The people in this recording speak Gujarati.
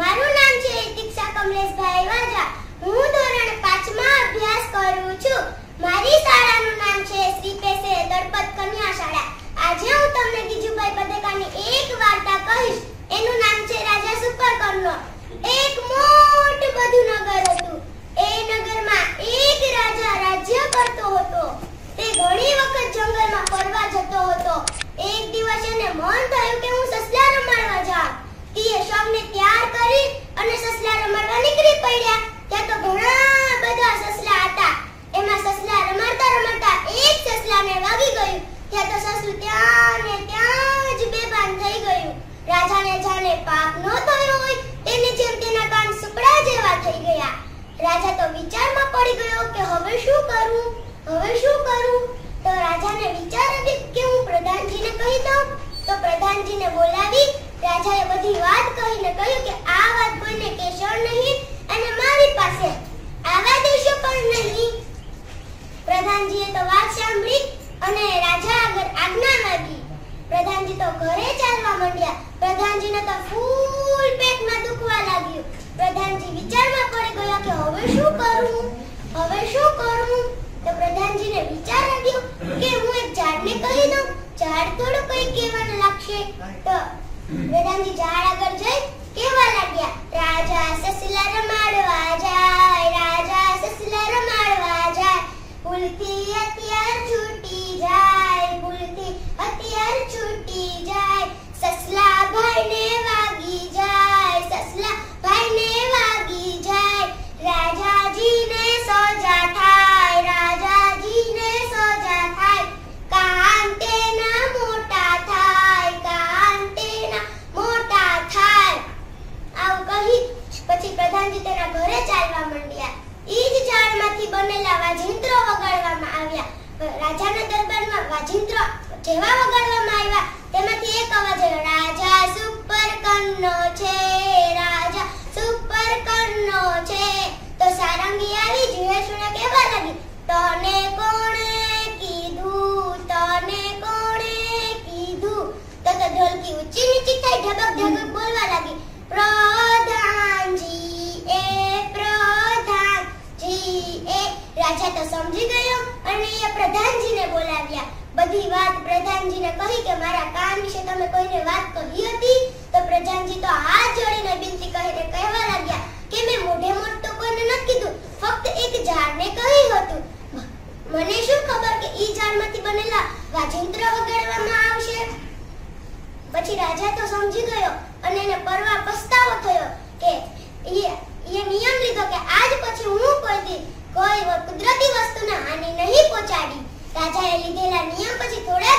મારું નામ છે દીક્ષા કમલેશભાઈ વાજા. હું ધોરણ પાંચમાં અભ્યાસ કરું છું. મારી શાળાનું નામ છે શ્રી પેસે દળપત કન્યા શાળા. આજે હું તમને ગીજુભાઈ પદેકાની એક વાર્તા કહીશ. એનું નામ છે રાજા સુપરકરનો એક મોટું બધું નગર હતું. એ નગરમાં એક રાજા રાજ્ય કરતો હતો. તે ઘણી વખત જંગલમાં ફરવા જતો હતો. એક દિવસ એને મન થયું કે હું સસલા રમાડવા તે સૌને તૈયાર કરી અને સસલા રમાડવા નીકળી પડ્યા. ત્યાં તો ઘણા બધા સસલા હતા. એમાં સસલા રમાડતા રમાડતા એક સસલાને વાગી ગયું. ત્યાં તો સસલું ત્યાં ને ત્યાં જ બેભાન થઈ ગયું. રાજાને જાણે પાપ ન થયો હોય તેની જેમ તેના કાન સુપડા જેવા થઈ ગયા. રાજા તો વિચારમાં પડી ગયો કે હવે શું કરું? હવે શું કરું? તો રાજાને વિચાર કે હું પ્રધાનજીને કહી દઉં તો પ્રધાનજીને બોલાવી રાજાએ બધી વાત કહીને કહ્યું કે આ વાત કોઈને કહેશો નહીં અને મારી પાસે આવા દેશો પણ નહીં. પ્રધાનજીએ તો વાત સાંભળી અને રાજા આગળ આજ્ઞા માંગી. પ્રધાનજી તો ઘરે ચાલવા માંડ્યા. પ્રધાનજીને તો ફૂલ પેટમાં દુખવા લાગ્યું. પ્રધાનજી વિચારમાં પડી ગયા કે હવે શું કરું? હવે શું કરું? તો પ્રધાનજીને વિચાર આવ્યો કે હું એક ઝાડને કહી દઉં. ઝાડ થોડું કંઈ કહેવાનું લાગશે. તો પ્રધાનજી ઝાડ આગળ જઈ કહેવા લાગ્યા રાજા સસલા રમાડવા જાય રાજા સસલા રમાડવા જાય ભૂલથી હથિયાર છૂટી જાય ભૂલથી હથિયાર છૂટી જાય સસલા ભાઈને વાગી જાય સસલા ભાઈને વાગી જાય રાજાજીને સોજા થાય રાજાજીને સોજા થાય કાન તેના મોટા થાય કાન તેના મોટા થાય આવું કહી પછી પ્રધાનજી તેના ઘરે ચાલવા માંડ્યા ઈ જ ઝાડમાંથી બનેલા વાજિંત્રો વગાડવામાં આવ્યા. રાજાના દરબારમાં વાજિંત્રો જેવા વગાડવામાં આવ્યા. તેમાંથી એક અવાજ રાજા સુપર કર્ણો છે, રાજા સુપર કર્ણો છે. તો સારંગી આવી જુએ સુણે કહેવા લાગી, તને કોણે કીધું, તને કોણે કીધું? તો તો ઢોલકી ઊંચી નીચી થઈ, ઢબક ઢબક બોલવા લાગી પ્રધાનજી રાજા તો સમજી ગયો અને એ પ્રધાનજીને બોલાવ્યા. બધી વાત પ્રધાનજીને કહી કે મારા કામ વિશે તમે કોઈને વાત કહી હતી? તો પ્રધાનજી તો હાથ જોડીને બિનતી કહીને કહેવા લાગ્યા કે મેં મોઢે મોઢ તો કોઈને નથી કીધું, ફક્ત એક ઝાડને કહ્યું હતું. મને શું ખબર કે ઈ ઝાડમાંથી બનેલા વાજિંત્ર વગાડવામાં આવશે? પછી રાજા તો સમજી ગયો અને એને પરવા પસ્તાવો થયો કે એ એ નિયમ લીધો કે આજ પછી હું કોઈ દી કોઈ કુદરતી વસ્તુને હાનિ નહીં પહોંચાડી. રાજાએ લીધેલા નિયમ પછી થોડા